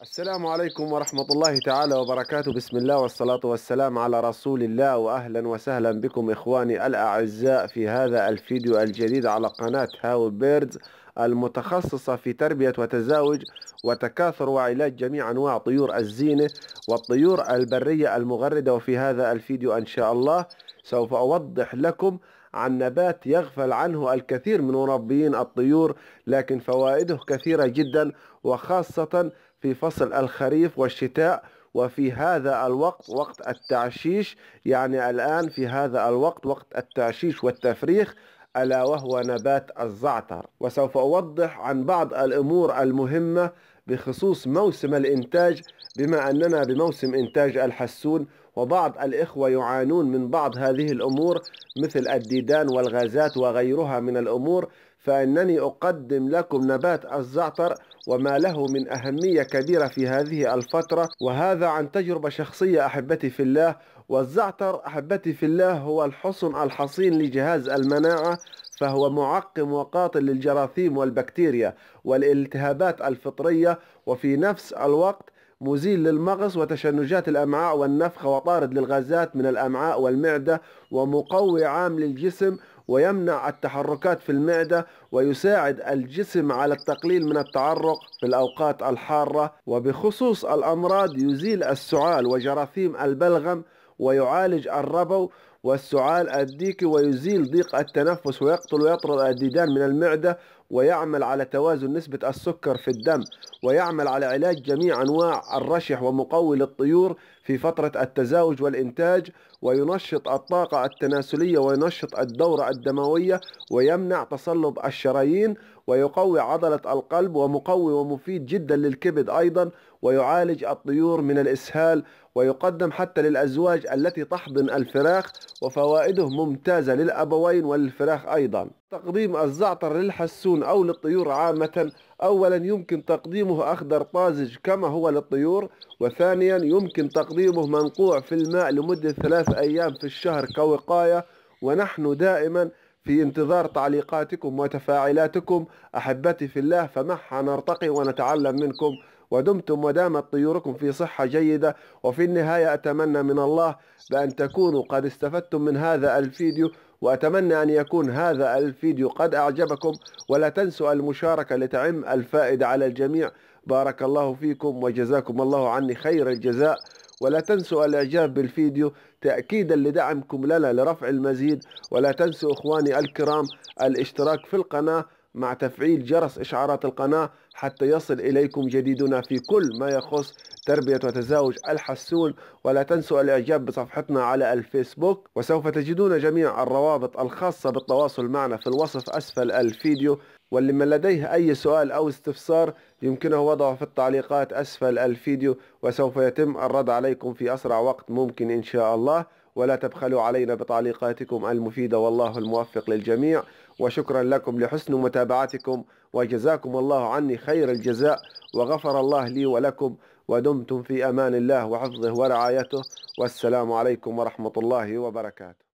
السلام عليكم ورحمة الله تعالى وبركاته. بسم الله والصلاة والسلام على رسول الله وأهلا وسهلا بكم إخواني الأعزاء في هذا الفيديو الجديد على قناة هاو بيردز المتخصصة في تربية وتزاوج وتكاثر وعلاج جميع أنواع طيور الزينة والطيور البرية المغردة. وفي هذا الفيديو إن شاء الله سوف أوضح لكم عن نبات يغفل عنه الكثير من مربيين الطيور لكن فوائده كثيرة جدا وخاصة في فصل الخريف والشتاء وفي هذا الوقت وقت التعشيش يعني الآن في هذا الوقت وقت التعشيش والتفريخ ألا وهو نبات الزعتر. وسوف أوضح عن بعض الأمور المهمة بخصوص موسم الإنتاج بما أننا بموسم إنتاج الحسون وبعض الإخوة يعانون من بعض هذه الأمور مثل الديدان والغازات وغيرها من الأمور. فإنني أقدم لكم نبات الزعتر وما له من أهمية كبيرة في هذه الفترة وهذا عن تجربة شخصية أحبتي في الله. والزعتر أحبتي في الله هو الحصن الحصين لجهاز المناعة فهو معقم وقاتل للجراثيم والبكتيريا والالتهابات الفطرية. وفي نفس الوقت مزيل للمغص وتشنجات الأمعاء والنفخ وطارد للغازات من الأمعاء والمعدة ومقوي عام للجسم ويمنع التحركات في المعدة ويساعد الجسم على التقليل من التعرق في الأوقات الحارة. وبخصوص الأمراض يزيل السعال وجراثيم البلغم ويعالج الربو والسعال الديكي ويزيل ضيق التنفس ويقتل ويطرد الديدان من المعدة ويعمل على توازن نسبة السكر في الدم ويعمل على علاج جميع أنواع الرشح ومقوي للطيور في فترة التزاوج والإنتاج وينشط الطاقة التناسلية وينشط الدورة الدموية ويمنع تصلب الشرايين ويقوي عضلة القلب ومقوي ومفيد جدا للكبد أيضا ويعالج الطيور من الإسهال ويقدم حتى للأزواج التي تحضن الفراخ وفوائده ممتازة للأبوين وللفراخ أيضا. تقديم الزعتر للحسون أو للطيور عامة. أولا يمكن تقديمه أخضر طازج كما هو للطيور وثانيا يمكن تقديمه منقوع في الماء لمدة ثلاث أيام في الشهر كوقاية. ونحن دائما في انتظار تعليقاتكم وتفاعلاتكم. أحبتي في الله فمعها نرتقي ونتعلم منكم. ودمتم ودامت طيوركم في صحة جيدة وفي النهاية أتمنى من الله بأن تكونوا قد استفدتم من هذا الفيديو وأتمنى أن يكون هذا الفيديو قد أعجبكم ولا تنسوا المشاركة لتعم الفائدة على الجميع. بارك الله فيكم وجزاكم الله عني خير الجزاء. ولا تنسوا الإعجاب بالفيديو تأكيدا لدعمكم لنا لرفع المزيد. ولا تنسوا إخواني الكرام الاشتراك في القناة مع تفعيل جرس إشعارات القناة حتى يصل إليكم جديدنا في كل ما يخص تربية وتزاوج الحسون. ولا تنسوا الإعجاب بصفحتنا على الفيسبوك وسوف تجدون جميع الروابط الخاصة بالتواصل معنا في الوصف أسفل الفيديو. واللي من لديه أي سؤال أو استفسار يمكنه وضعه في التعليقات أسفل الفيديو. وسوف يتم الرد عليكم في أسرع وقت ممكن إن شاء الله. ولا تبخلوا علينا بتعليقاتكم المفيدة والله الموفق للجميع. وشكرا لكم لحسن متابعتكم وجزاكم الله عني خير الجزاء وغفر الله لي ولكم ودمتم في أمان الله وحفظه ورعايته. والسلام عليكم ورحمة الله وبركاته.